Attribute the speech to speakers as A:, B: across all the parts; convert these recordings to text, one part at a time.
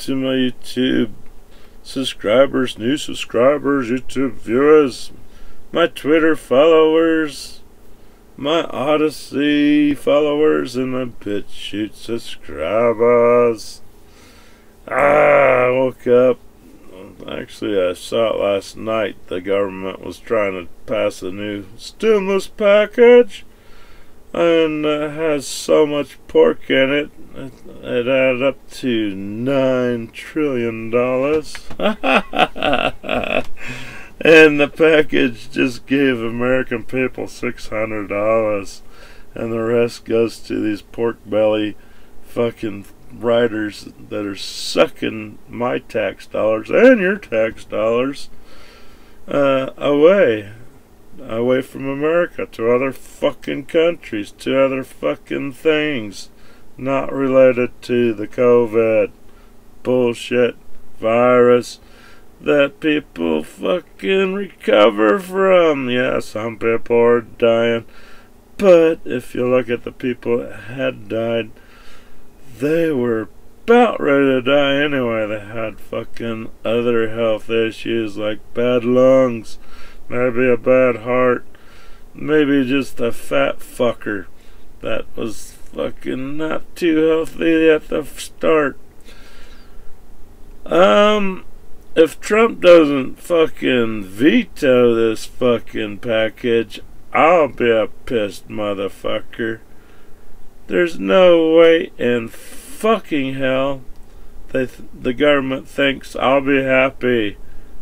A: to my YouTube subscribers, new subscribers, YouTube viewers, my Twitter followers, my Odysee followers, and my BitChute subscribers. Ah, I woke up. Actually, I saw it last night. The government was trying to pass a new stimulus package and it has so much pork in it, it, it added up to nine trillion dollars. and the package just gave American people six hundred dollars, and the rest goes to these pork belly fucking writers that are sucking my tax dollars and your tax dollars uh, away away from America to other fucking countries, to other fucking things not related to the COVID bullshit virus that people fucking recover from. Yeah, some people are dying, but if you look at the people that had died, they were about ready to die anyway. They had fucking other health issues like bad lungs maybe a bad heart, maybe just a fat fucker that was fucking not too healthy at the start. Um, if Trump doesn't fucking veto this fucking package, I'll be a pissed motherfucker. There's no way in fucking hell they th the government thinks I'll be happy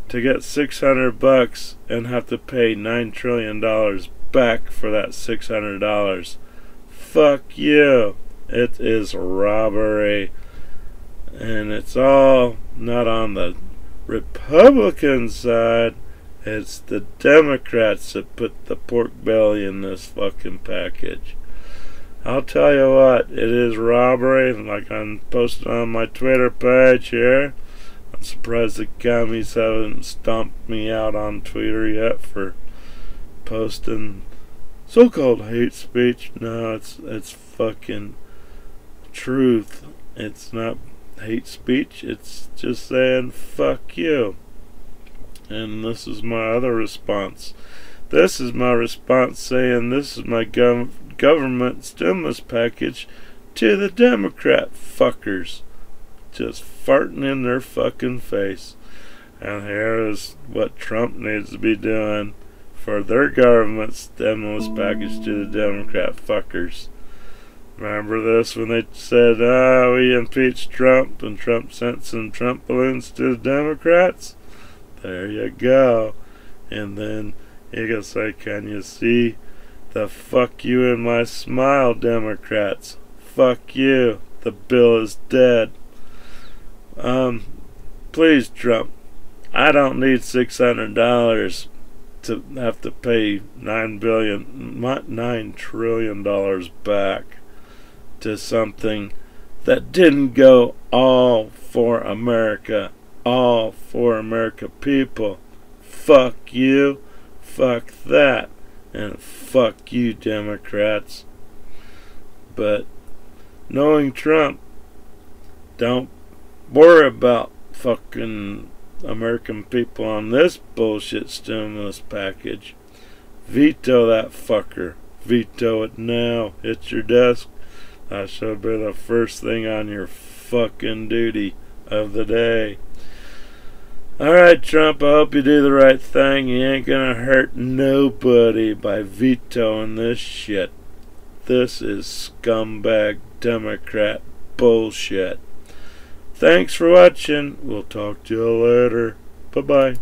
A: to get 600 bucks and have to pay 9 trillion dollars back for that 600 dollars. Fuck you. It is robbery. And it's all not on the republican side. It's the democrats that put the pork belly in this fucking package. I'll tell you what, it is robbery, like I'm posting on my Twitter page here. I'm surprised the commies haven't stomped me out on Twitter yet for posting so-called hate speech. No, it's it's fucking truth. It's not hate speech. It's just saying fuck you. And this is my other response. This is my response saying this is my gov government stimulus package to the Democrat fuckers just farting in their fucking face. And here is what Trump needs to be doing for their government stimulus package to the Democrat fuckers. Remember this when they said, ah, we impeached Trump and Trump sent some Trump balloons to the Democrats? There you go. And then you can say, can you see the fuck you in my smile, Democrats? Fuck you. The bill is dead. Um, please, Trump, I don't need six hundred dollars to have to pay nine billion, not nine trillion dollars back to something that didn't go all for America, all for America people. Fuck you, fuck that, and fuck you, Democrats. But knowing Trump, don't worry about fucking American people on this bullshit stimulus package. Veto that fucker. Veto it now. Hit your desk. That should be the first thing on your fucking duty of the day. Alright, Trump, I hope you do the right thing. You ain't gonna hurt nobody by vetoing this shit. This is scumbag Democrat bullshit. Thanks for watching. We'll talk to you later. Bye bye.